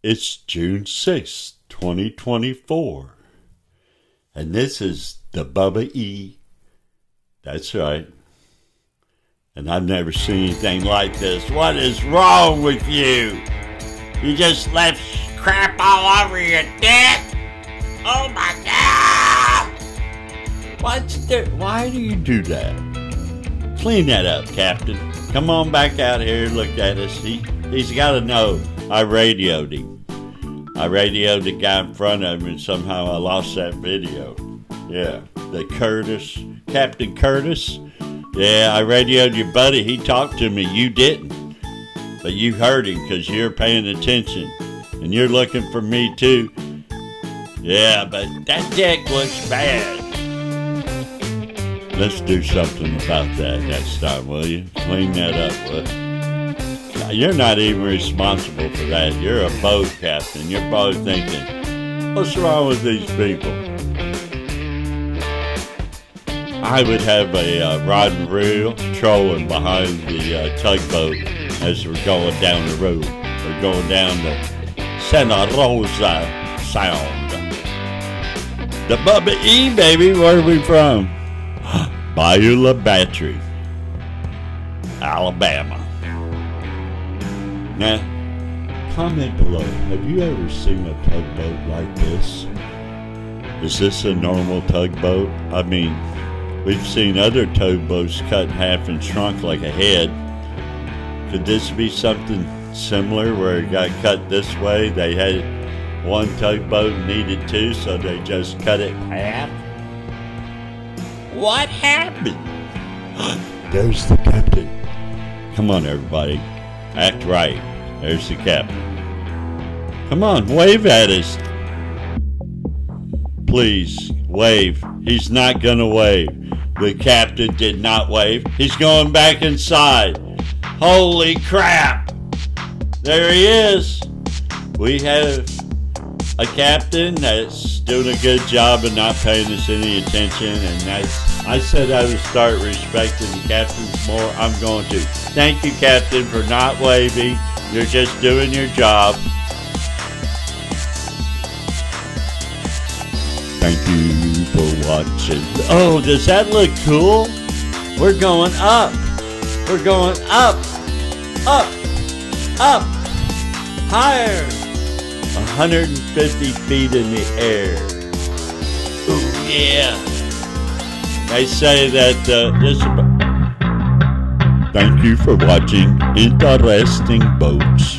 It's June 6th, 2024. And this is the Bubba E. That's right. And I've never seen anything like this. What is wrong with you? You just left crap all over your dick? Oh my god! What's the, why do you do that? Clean that up, Captain. Come on back out here and look at us. He, he's got to know I radioed him. I radioed the guy in front of him, and somehow I lost that video. Yeah, the Curtis, Captain Curtis. Yeah, I radioed your buddy. He talked to me. You didn't. But you heard him because you're paying attention. And you're looking for me too. Yeah, but that dick looks bad. Let's do something about that next time, will you? Clean that up, will? You're not even responsible for that. You're a boat captain. You're probably thinking, what's wrong with these people? I would have a uh, rod and reel trolling behind the uh, tugboat as we're going down the road. We're going down the Santa Rosa Sound. The Bubba E, baby. Where are we from? Bayou La Batre, Alabama. Now, comment below. Have you ever seen a tugboat like this? Is this a normal tugboat? I mean, we've seen other tugboats cut in half and shrunk like a head. Could this be something similar where it got cut this way? They had one tugboat needed two, so they just cut it half? What happened? There's the captain. Come on, everybody. Act right. There's the captain. Come on, wave at us. Please, wave. He's not gonna wave. The captain did not wave. He's going back inside. Holy crap! There he is. We have a captain that's doing a good job and not paying us any attention, and that's. I said I would start respecting the captains more. I'm going to. Thank you, Captain, for not waving. You're just doing your job. Thank you for watching. Oh, does that look cool? We're going up. We're going up, up, up, higher. 150 feet in the air. Ooh, yeah. They say that uh, this. Thank you for watching Interesting Boats.